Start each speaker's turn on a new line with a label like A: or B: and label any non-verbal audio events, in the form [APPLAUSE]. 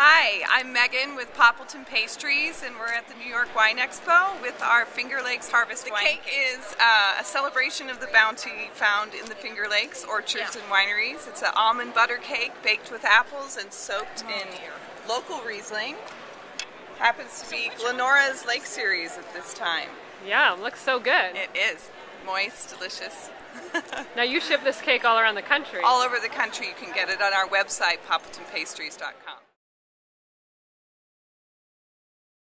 A: Hi, I'm Megan with Poppleton Pastries, and we're at the New York Wine Expo with our Finger Lakes Harvest the Wine cake. cake is uh, a celebration of the bounty found in the Finger Lakes orchards yeah. and wineries. It's an almond butter cake baked with apples and soaked oh, in dear. local Riesling. Happens to be Glenora's Lake Series at this time.
B: Yeah, looks so good.
A: It is moist, delicious. [LAUGHS]
B: now you ship this cake all around the country.
A: All over the country. You can get it on our website, poppletonpastries.com.